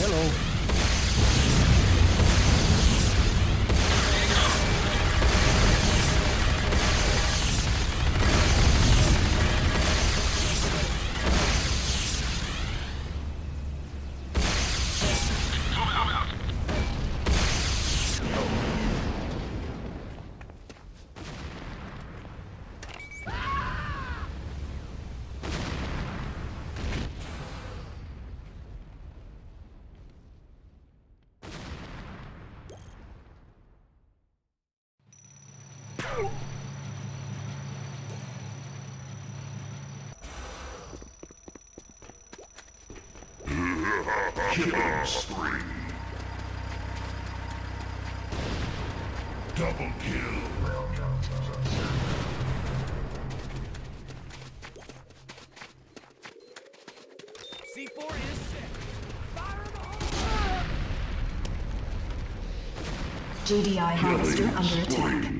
Hello. Killing spree. Double kill. C4 is set. Fire the hole! GDI harvester under attack.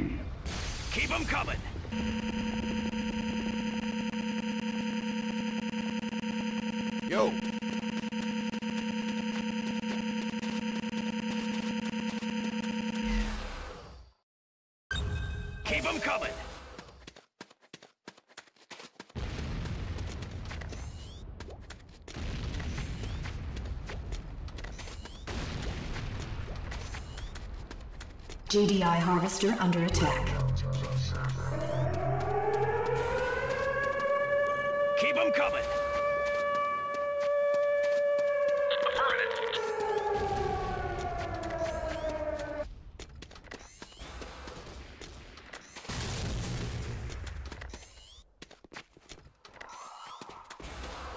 Keep them coming. Them coming. GDI harvester under attack. Keep them coming.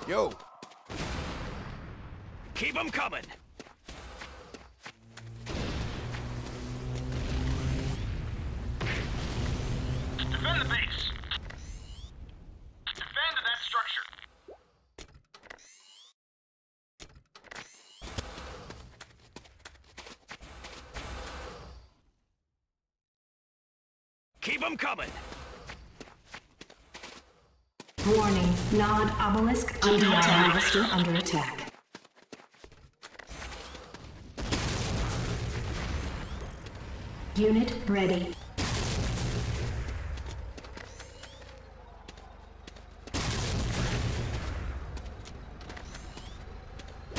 Yo. Keep them coming. Defend the base. Defend that structure. Keep them coming. Warning, Nod obelisk GDI harvester under attack. Unit ready.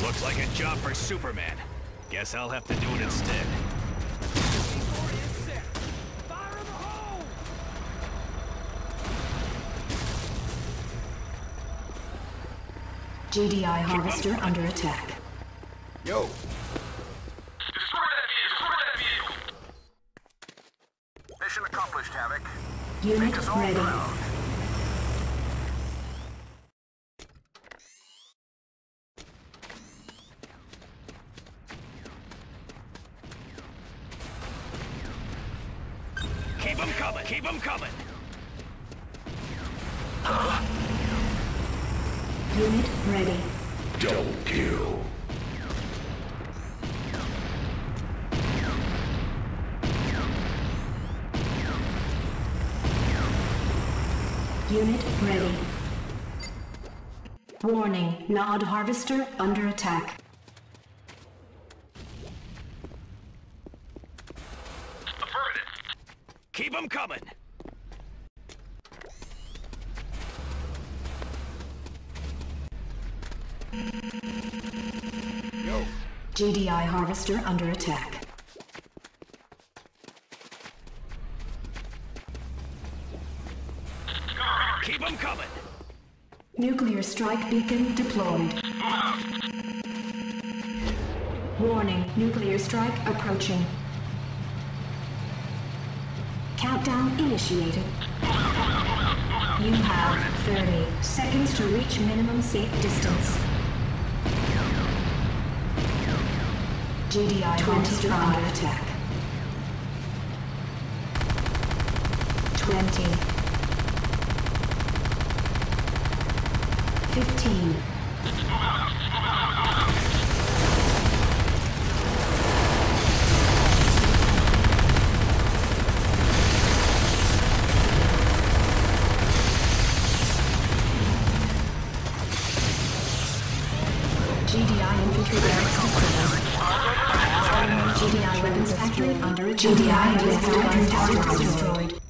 Looks like a job for Superman. Guess I'll have to do it instead. GDI harvester under attack. Yo. Destroy that vehicle. Destroy that vehicle. Mission accomplished, Havoc. Unit ready. proud. Keep them coming. Keep them coming. Unit ready. Double kill. Unit ready. Warning, Nod harvester under attack. Affirmative. Keep them coming. GDI harvester under attack. Keep them coming. Nuclear strike beacon deployed. Warning, nuclear strike approaching. Countdown initiated. You have 30 seconds to reach minimum safe distance. GDI harvester under attack. 20. 15. GDI infantry barracks destroyed. GDI weapons factory under attack. GDI weapons factory destroyed.